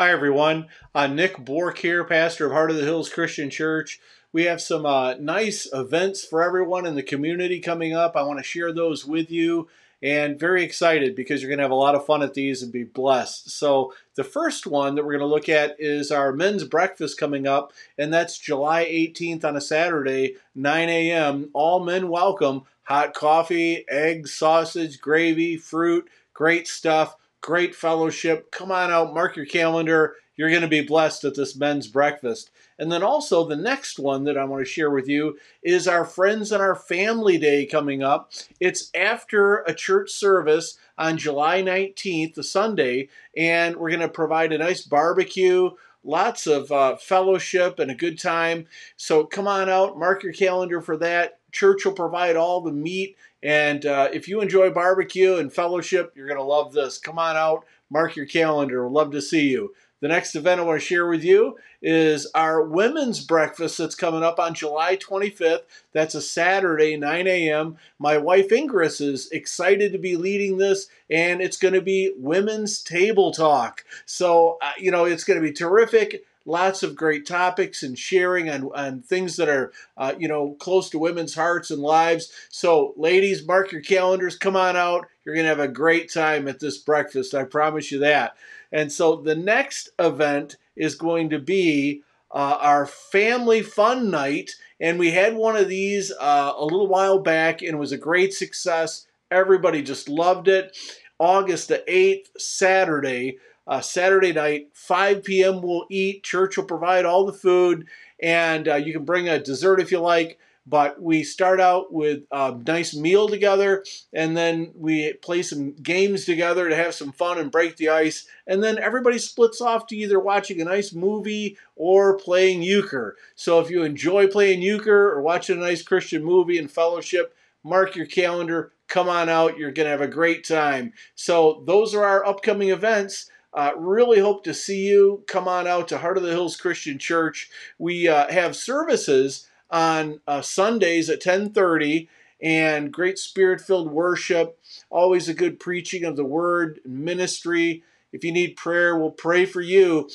Hi, everyone. Uh, Nick Boork here, pastor of Heart of the Hills Christian Church. We have some uh, nice events for everyone in the community coming up. I want to share those with you and very excited because you're going to have a lot of fun at these and be blessed. So, the first one that we're going to look at is our men's breakfast coming up, and that's July 18th on a Saturday, 9 a.m. All men welcome. Hot coffee, eggs, sausage, gravy, fruit, great stuff great fellowship. Come on out, mark your calendar. You're going to be blessed at this men's breakfast. And then also, the next one that I want to share with you is our Friends and Our Family Day coming up. It's after a church service on July 19th, the Sunday, and we're going to provide a nice barbecue lots of uh, fellowship and a good time. So come on out, mark your calendar for that. Church will provide all the meat. And uh, if you enjoy barbecue and fellowship, you're going to love this. Come on out, mark your calendar. We'd love to see you. The next event I want to share with you is our women's breakfast that's coming up on July 25th. That's a Saturday, 9 a.m. My wife Ingris is excited to be leading this, and it's going to be women's table talk. So, uh, you know, it's going to be terrific lots of great topics and sharing on, on things that are uh, you know close to women's hearts and lives. So ladies mark your calendars. Come on out. You're going to have a great time at this breakfast. I promise you that. And so the next event is going to be uh, our family fun night. And we had one of these uh, a little while back and it was a great success. Everybody just loved it. August the 8th saturday uh, Saturday night, 5 p.m. We'll eat. Church will provide all the food, and uh, you can bring a dessert if you like. But we start out with a nice meal together, and then we play some games together to have some fun and break the ice. And then everybody splits off to either watching a nice movie or playing euchre. So if you enjoy playing euchre or watching a nice Christian movie and fellowship, mark your calendar. Come on out. You're going to have a great time. So those are our upcoming events. Uh, really hope to see you. Come on out to Heart of the Hills Christian Church. We uh, have services on uh, Sundays at 10:30 and great spirit-filled worship. Always a good preaching of the word ministry. If you need prayer, we'll pray for you.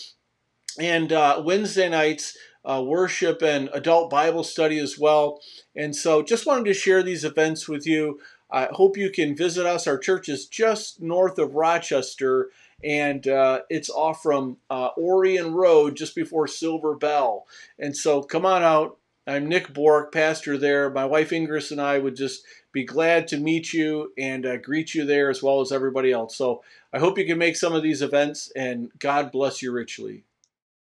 And uh, Wednesday nights uh, worship and adult Bible study as well. And so, just wanted to share these events with you. I hope you can visit us. Our church is just north of Rochester and uh, it's off from uh, Orion Road just before Silverbell. And so come on out. I'm Nick Boork, pastor there. My wife Ingris and I would just be glad to meet you and uh, greet you there as well as everybody else. So I hope you can make some of these events and God bless you richly.